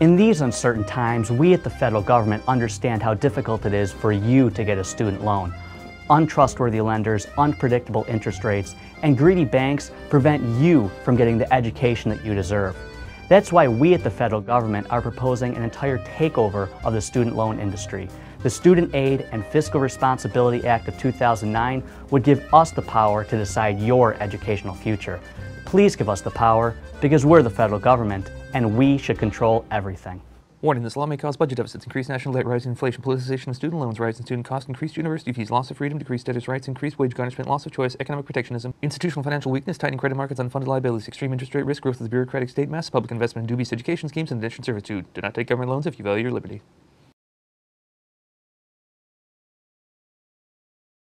In these uncertain times, we at the federal government understand how difficult it is for you to get a student loan. Untrustworthy lenders, unpredictable interest rates, and greedy banks prevent you from getting the education that you deserve. That's why we at the federal government are proposing an entire takeover of the student loan industry. The Student Aid and Fiscal Responsibility Act of 2009 would give us the power to decide your educational future. Please give us the power because we're the federal government and we should control everything. Warning, this law may cause budget deficits, increased national debt, rising inflation, politicization of student loans, rising student costs, increased university fees, loss of freedom, decreased debtors' rights, increased wage garnishment, loss of choice, economic protectionism, institutional financial weakness, tightening credit markets, unfunded liabilities, extreme interest rate risk, growth of the bureaucratic state, mass public investment in dubious education schemes, and indentured servitude. Do not take government loans if you value your liberty.